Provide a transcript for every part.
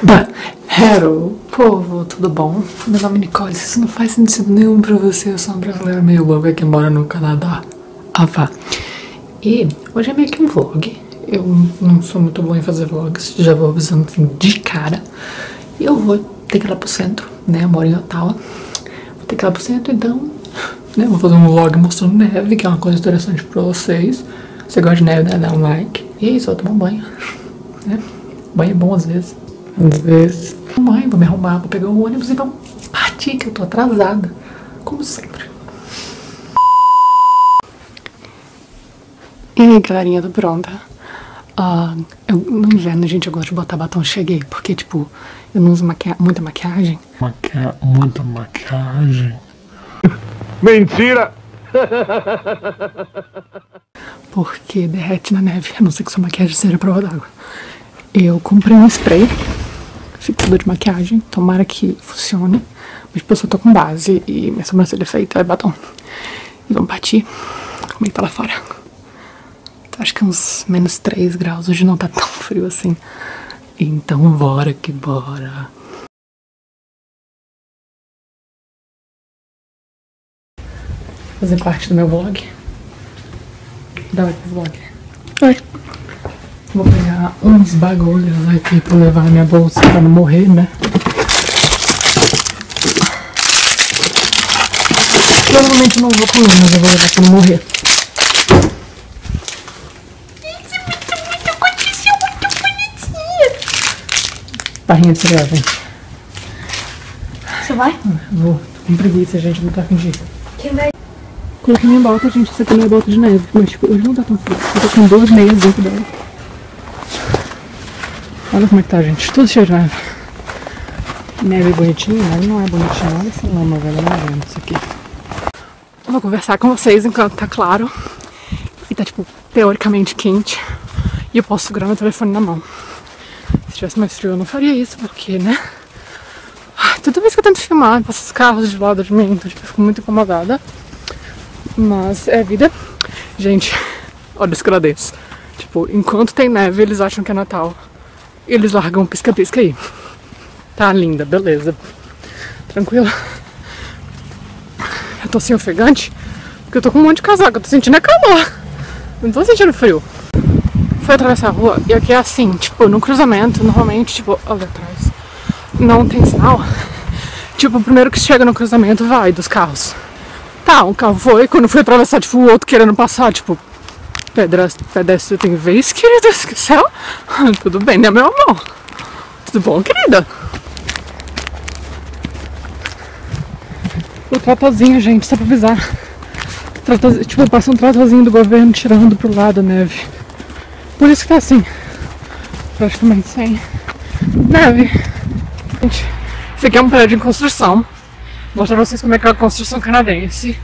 Hello, povo, tudo bom? Meu nome é Nicole, isso não faz sentido nenhum pra você, eu sou uma brasileira meio louca que mora no Canadá. Ah, vá. E hoje é meio que um vlog. Eu não sou muito bom em fazer vlogs, já vou avisando assim de cara. E eu vou ter que ir lá pro centro, né? Eu moro em Ottawa. Vou ter que ir lá pro centro, então, né? Vou fazer um vlog mostrando neve, que é uma coisa interessante pra vocês. Se você gosta de neve, né? Dá um like. E é isso, eu um banho. Né? Banho é bom às vezes. Às vezes. Mãe, vou me arrumar, vou pegar o ônibus e vamos partir, que eu tô atrasada. Como sempre. E aí, galerinha, tô pronta. Ah, eu, no inverno, gente, eu gosto de botar batom cheguei, porque, tipo, eu não uso maquia muita maquiagem. Maquia muita maquiagem. Mentira! Porque derrete na neve, a não ser que sua maquiagem seja prova d'água. Eu comprei um spray fixador de maquiagem, tomara que funcione. Mas tipo, eu só tô com base e minha sobrancelha é feita é batom. E vamos partir. Como é que tá lá fora? Acho que uns menos 3 graus, hoje não tá tão frio assim. Então bora que bora. Fazer parte do meu vlog. Dá oi pro vlog. Oi. Vou pegar uns bagulhos aqui pra levar na minha bolsa pra não morrer, né? Provavelmente não vou comer, mas eu vou levar pra não morrer. Barrinha de cereal, gente. Você vai? Vou. Tô com preguiça, gente. Não tá de ir. Quem vai? Coloquei minha bota, gente. Isso aqui é bota de neve. Mas, tipo, hoje não tá tão frio. Eu tô com duas meias dentro dela. Olha como é que tá, gente. Tudo cheio de neve. Neve bonitinha, mas não é bonitinha. Olha essa lama, velho. Não é vendo isso aqui. Eu vou conversar com vocês enquanto tá claro. E tá, tipo, teoricamente quente. E eu posso segurar meu telefone na mão. Se tivesse mais frio, eu não faria isso, porque, né? Ai, Toda vez que eu tento filmar, passa os carros de lado de mim, então tipo, eu fico muito incomodada. Mas é vida. Gente, olha os canadenses. Tipo, enquanto tem neve, eles acham que é Natal. Eles largam pisca-pisca aí. Tá linda, beleza. Tranquila. Eu tô sem ofegante, porque eu tô com um monte de casaco. Eu tô sentindo é calor. Não tô sentindo frio. Fui atravessar a rua e aqui é assim, tipo, no cruzamento, normalmente, tipo, olha atrás, não tem sinal. Tipo, o primeiro que chega no cruzamento vai dos carros. Tá, um carro foi, quando fui atravessar, tipo, o outro querendo passar, tipo, pedestre, pedestre tem vez, querida, esqueceu? Tudo bem, né, meu amor? Tudo bom, querida? O tratozinho, gente, só pra avisar. Trato, tipo, passa um tratozinho do governo tirando pro lado a neve. Por isso que tá assim. Praticamente sem neve. Gente, esse aqui é um prédio em construção. Vou mostrar pra vocês como é que é a construção canadense.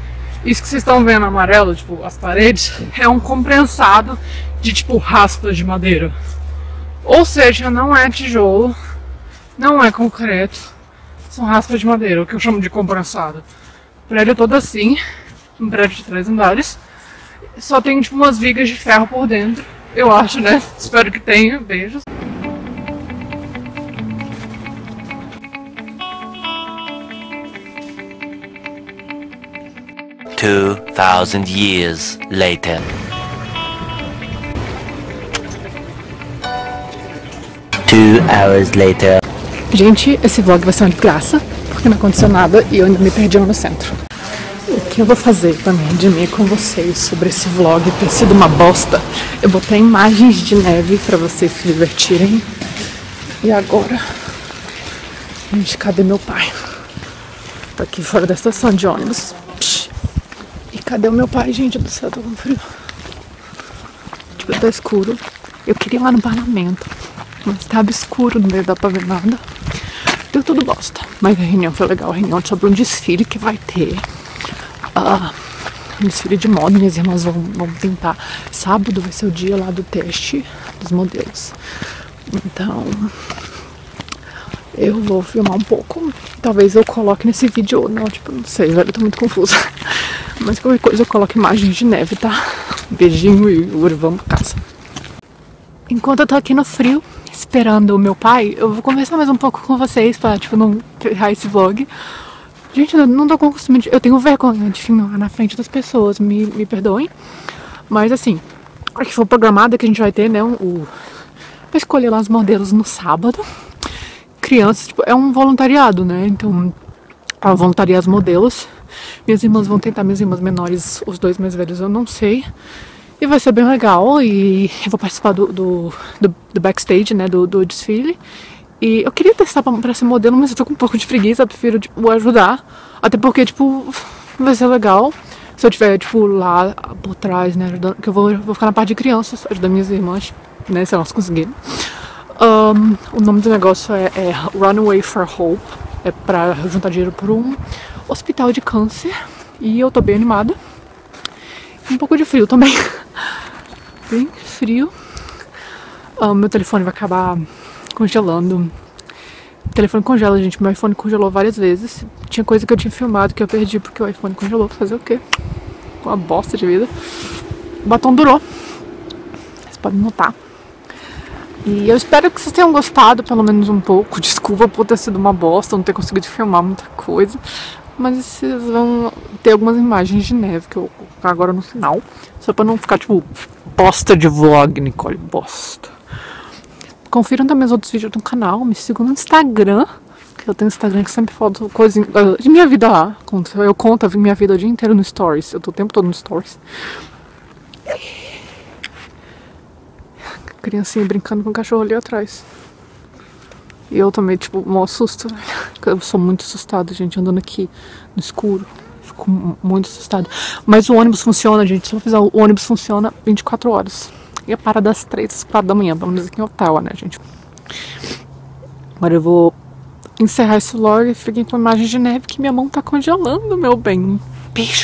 Isso que vocês estão vendo amarelo, tipo, as paredes, é um comprensado de tipo raspas de madeira. Ou seja, não é tijolo, não é concreto, são raspas de madeira, o que eu chamo de comprensado. O prédio é todo assim, um prédio de três andares. Só tem tipo umas vigas de ferro por dentro. Eu acho, né? Espero que tenha. Beijos. Two thousand years later. Two hours later. Gente, esse vlog vai ser uma desgraça, porque não aconteceu nada e eu ainda me perdi lá no centro. O que eu vou fazer pra me redimir com vocês sobre esse vlog ter sido uma bosta? Eu botei imagens de neve pra vocês se divertirem. E agora? Gente, cadê meu pai? Tá aqui fora da estação de ônibus. Psh. Cadê o meu pai, gente do céu? Tô com frio. Tipo, tá escuro. Eu queria ir lá no parlamento, mas tava escuro, não dá pra ver nada. Deu tudo bosta. Mas a reunião foi legal. A reunião sobre um desfile que vai ter. Ah, um desfile de moda. Minhas irmãs vão, vão tentar. Sábado vai ser o dia lá do teste dos modelos. Então, eu vou filmar um pouco. Talvez eu coloque nesse vídeo ou não. Tipo, não sei, velho. Eu tô muito confusa. Mas qualquer coisa eu coloco imagens de neve, tá? Beijinho e vamos pra casa. Enquanto eu tô aqui no frio, esperando o meu pai, eu vou conversar mais um pouco com vocês pra, tipo, não ferrar esse vlog. Gente, eu não tô com costume de... Eu tenho vergonha de filmar na frente das pessoas, me, me perdoem. Mas, assim, acho que foi programado que a gente vai ter, né, o... Pra escolher lá os modelos no sábado. Crianças, tipo, é um voluntariado, né, então... A voluntariar os modelos. Minhas irmãs vão tentar, minhas irmãs menores, os dois mais velhos, eu não sei. E vai ser bem legal. E eu vou participar do, do, do, do backstage, né? Do, do desfile. E eu queria testar pra, pra ser modelo, mas eu tô com um pouco de preguiça. Eu prefiro, tipo, ajudar. Até porque, tipo, vai ser legal. Se eu tiver, tipo, lá por trás, né? Ajudando, que eu vou, vou ficar na parte de crianças, ajudando minhas irmãs, né? Se elas conseguirem. Um, o nome do negócio é, é Runaway for Hope. É pra juntar dinheiro por um hospital de câncer. E eu tô bem animada. Um pouco de frio também. Bem frio. Ah, meu telefone vai acabar congelando. O telefone congela, gente. Meu iPhone congelou várias vezes. Tinha coisa que eu tinha filmado que eu perdi porque o iPhone congelou. Fazer o quê? Uma bosta de vida. O batom durou. Vocês podem notar. E eu espero que vocês tenham gostado, pelo menos um pouco. Desculpa por ter sido uma bosta, não ter conseguido filmar muita coisa. Mas vocês vão ter algumas imagens de neve que eu vou colocar agora no final. Só pra não ficar tipo bosta de vlog, Nicole, bosta. Confiram também os outros vídeos do canal. Me sigam no Instagram. Que eu tenho Instagram que sempre falo coisinha de minha vida lá. Eu conto a minha vida o dia inteiro no Stories. Eu tô o tempo todo no Stories. Criancinha brincando com o cachorro ali atrás. E eu também, tipo, mó susto. Eu sou muito assustada, gente, andando aqui no escuro. Fico muito assustada. Mas o ônibus funciona, gente. Só avisar, o ônibus funciona 24 horas. E é para das 3 às 4 da manhã, pelo menos aqui em Ottawa, né, gente? Agora eu vou encerrar esse vlog e fiquem com a imagem de neve que minha mão tá congelando, meu bem. Beijo.